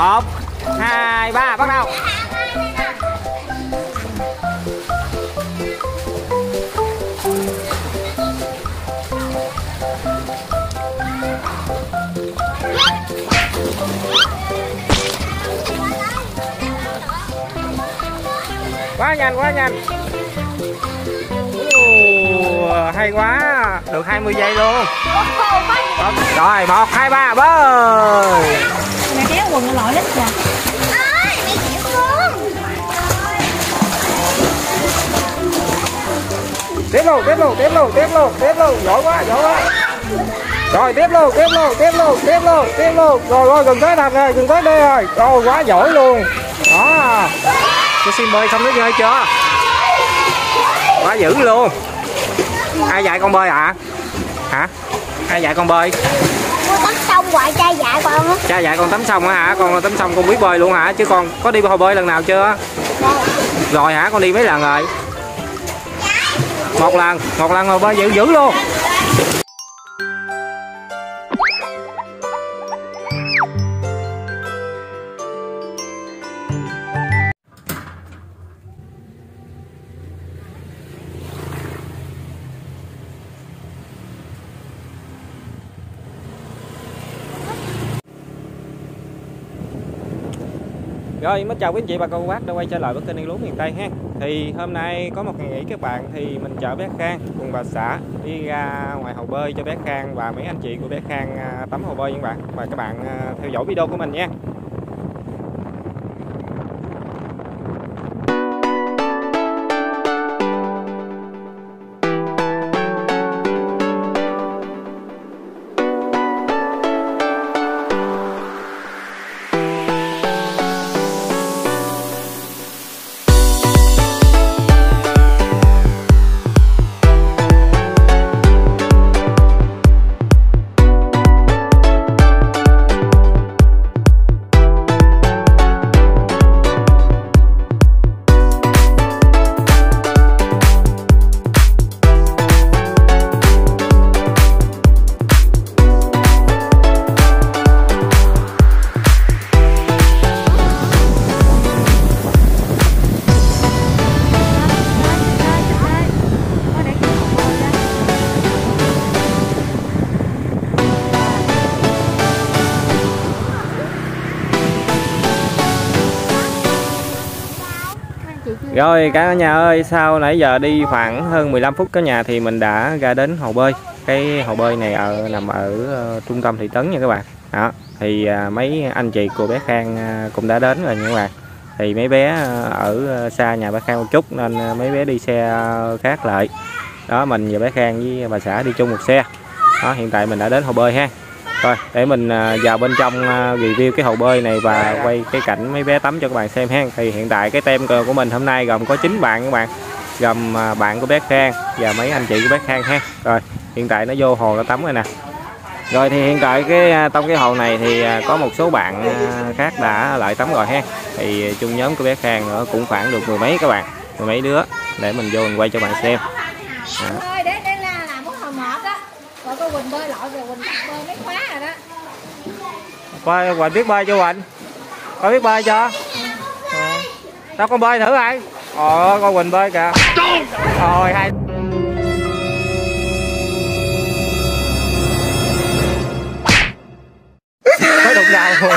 một hai ba bắt đầu. Quá nhanh quá nhanh. Ồ, hay quá. Được 20 giây luôn. Rồi một hai ba bơi quần nó lội lít kìa. Tiếp luôn tiếp luôn tiếp luôn tiếp luôn tiếp luôn. Giỏi quá giỏi quá. Rồi tiếp luôn tiếp luôn tiếp luôn tiếp luôn tiếp luôn. Rồi rồi gần tới thành rồi gần tới đây rồi. Rồi quá giỏi luôn. Đó. Cô xin bơi không biết bơi chưa? Quá dữ luôn. Ai dạy con bơi ạ? Hả? Ai dạy con bơi? xong gọi trai dạ con á. Cha dạy con tắm xong á hả? Con tắm xong con biết bơi luôn hả? Chứ con có đi hồ bơi lần nào chưa? Rồi hả? Con đi mấy lần rồi? Một lần một lần hồ bơi dữ dữ luôn Rồi, mến chào quý anh chị bà con bác đã quay trở lại với kênh Lúa miền Tây ha. Thì hôm nay có một ngày nghỉ các bạn thì mình chở bé Khang cùng bà xã đi ra ngoài hồ bơi cho bé Khang và mấy anh chị của bé Khang à, tắm hồ bơi các bạn. và các bạn à, theo dõi video của mình nha. Rồi cả nhà ơi, sau nãy giờ đi khoảng hơn 15 phút cả nhà thì mình đã ra đến hồ bơi. Cái hồ bơi này ở nằm ở ờ, trung tâm thị trấn nha các bạn. Đó, thì à, mấy anh chị của bé Khang à, cũng đã đến rồi nha các bạn. Thì mấy bé ờ, ở xa nhà bé Khang một chút nên ờ, mấy bé đi xe khác lại. Đó mình và bé Khang với bà xã đi chung một xe. Đó hiện tại mình đã đến hồ bơi ha. Rồi để mình à, vào bên trong à, review cái hồ bơi này và quay cái cảnh mấy bé tắm cho các bạn xem ha. Thì hiện tại cái tem của mình hôm nay gồm có 9 bạn các bạn. Gồm à, bạn của bé Khang và mấy anh chị của bé Khang ha. Rồi hiện tại nó vô hồ nó tắm rồi nè. Rồi thì hiện tại cái à, trong cái hồ này thì à, có một số bạn à, khác đã lại tắm rồi ha. Thì chung nhóm của bé Khang nữa cũng khoảng được mười mấy các bạn, mười mấy đứa để mình vô mình quay cho bạn xem. Đó. ơi để để là làm món hồi mệt á rồi cô quỳnh bơi lội rồi quỳnh bơi mấy khóa qua Quỳnh biết bơi chưa Quỳnh? Có biết bơi chưa? Ờ. Sao con bơi thử ai? Ồ, con Quỳnh bơi kìa. Rồi hai Mới đụng đầu.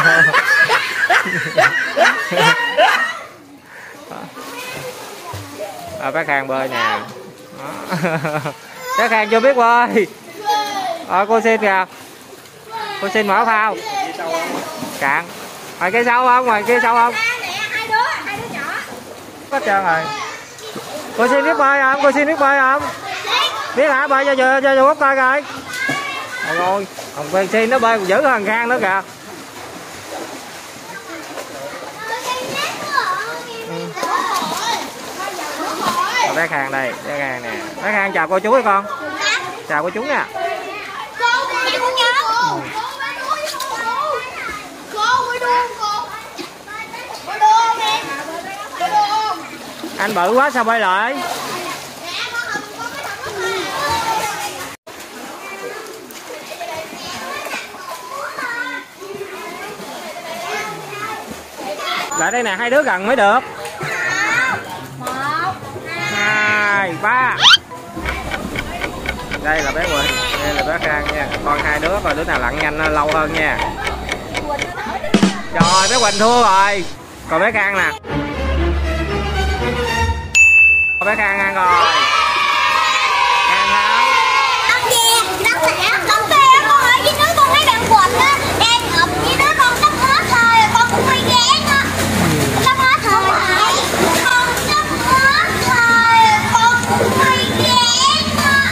à, bác Khang bơi nè. Bác Khang chưa biết bơi. Ờ, cô xin kìa. Cô xin mở phao. Cạn. Ngoài kia sâu không? Ngoài kia sâu không? ba nè hai đứa hai đứa nhỏ Hết trơn rồi. Cô xin biết bơi không? Cô xin biết bơi không? Biết hả? Bơi cho cho cho, bóc coi coi. Trời ơi, thằng quen xin nó bơi còn dữ hơn Khang nữa kìa. Rồi, bé Khang đây, bé Khang nè. Bé Khang chào cô chú hay con? Chào cô chú nha. Anh bự quá, sao bay lại? lại đây nè, hai đứa gần mới được. Một hai, ba. Đây là bé Quỳnh, đây là bé Khang nha. Còn hai đứa và đứa nào lặn nhanh lâu hơn nha. Rồi bé Quỳnh thua rồi. Còn bé Khang nè bé Khang ăn rồi Khang thắng Con kia, nó sẽ Con kia, con ở dưới nước con thấy bạn Quỳnh á Đang ngập dưới nước con sắp hết thôi Con cũng phải ghé á. Sắp hết thôi Con sắp hết thôi Con cũng phải ghé á.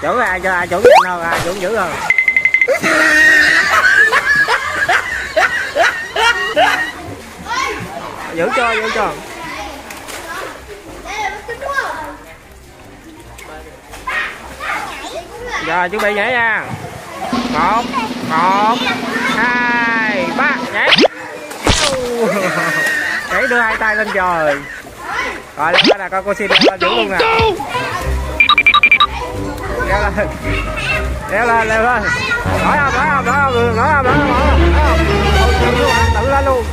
Chuẩn ai cho ai chuẩn hơn ai chuẩn dữ hơn giữ cho giữ cho rồi chuẩn bị nhảy nha một một hai ba nhảy nhảy đưa hai tay lên trời rồi lên là coi cô xin lên giữ luôn nè leo lên leo lên leo lên nói không nói không nói không nói không nói không nói không tự lên luôn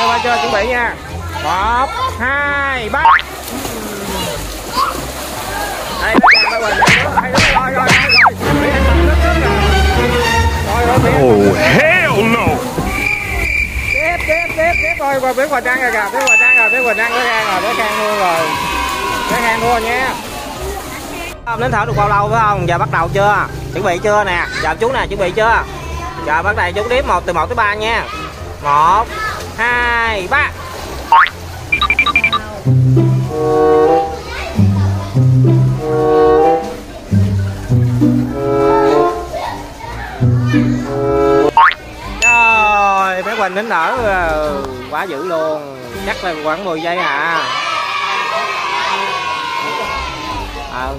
chưa ba chưa chuẩn bị nha. Một hai ba đây nó quỳnh rồi rồi rồi Oh, hell no! tiếp tiếp tiếp tiếp rồi rồi bé quỳnh ăn rồi kìa. Bé quỳnh ăn rồi bé quỳnh ăn bé khang rồi bé khang thua rồi. Bé khang thua nha. Đến thở được bao lâu phải không? Giờ bắt đầu chưa? Chuẩn bị chưa nè? Giờ chú nè chuẩn bị chưa? Giờ bắt đầu chú đếm một từ một tới ba nha. Một hai ba. Rồi bé quỳnh đến nở ờ, quá dữ luôn. Chắc là khoảng 10 giây hả? Ờ.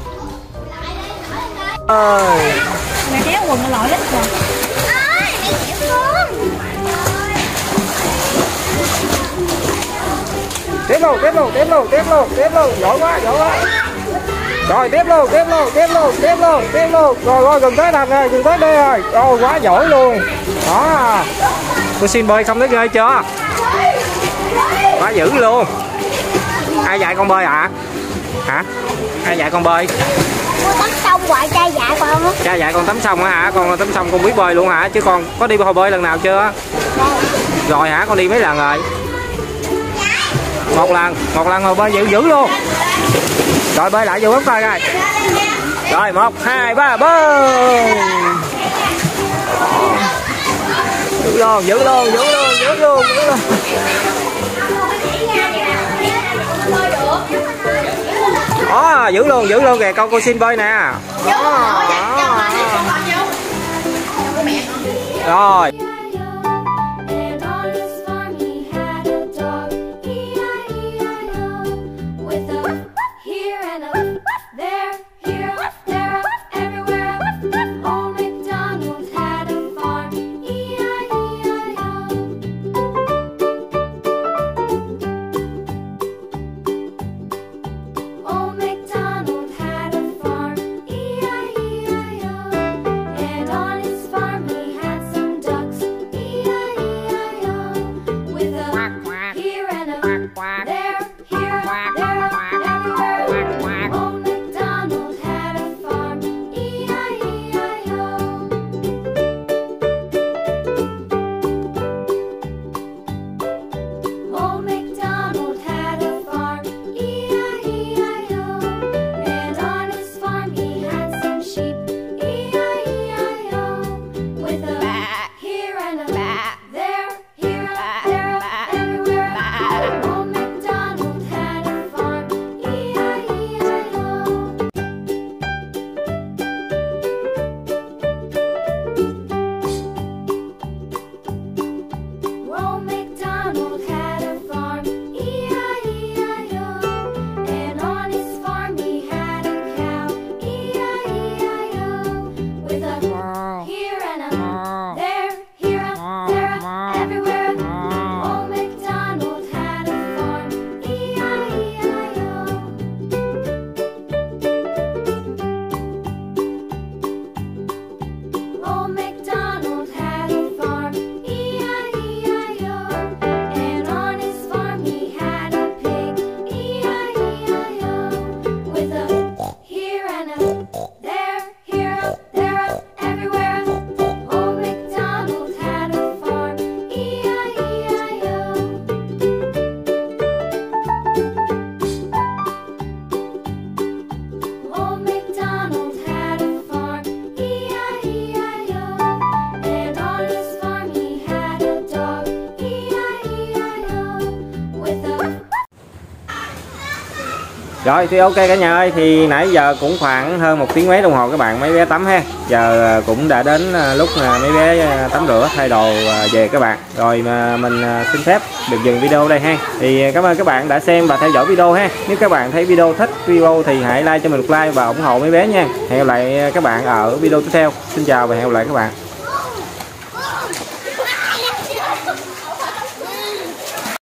Ơi mẹ kéo quần nó lội hết rồi tiếp luôn tiếp luôn tiếp luôn tiếp luôn tiếp luôn. Giỏi quá giỏi quá. Rồi tiếp luôn tiếp luôn tiếp luôn tiếp luôn tiếp luôn. Rồi rồi gần tới thành rồi gần tới đây rồi. Rồi quá giỏi luôn. Đó. Tôi xin bơi không thấy ghê chưa? Quá dữ luôn. Ai dạy con bơi hả hả? Ai dạy con bơi? Cô tắm xong gọi trai dạ con á. Cha dạy con tắm xong á hả? Con tắm xong con biết bơi luôn hả? Chứ con có đi hồ bơi lần nào chưa? Rồi hả? Con đi mấy lần rồi một lần một lần hồ bơi dữ dữ luôn. Rồi bơi lại vô bấm coi coi. Rồi một hai ba bơi. Giữ luôn giữ luôn giữ luôn giữ luôn giữ luôn. Đó giữ luôn giữ luôn kìa con cô xin bơi nè. Đó, đó. rồi rồi, thì ok cả nhà ơi, thì nãy giờ cũng khoảng hơn một tiếng mấy đồng hồ các bạn mấy bé tắm ha. Giờ à, cũng đã đến à, lúc à, mấy bé tắm rửa, thay đồ về các bạn. Rồi mà mình xin phép được dừng video đây ha. Thì cảm ơn các bạn đã xem và theo dõi video ha. Nếu các bạn thấy video thích, video thì hãy like cho mình một like và ủng hộ mấy bé nha. Hẹn gặp lại các bạn ở video tiếp theo. Xin chào và hẹn gặp lại các bạn.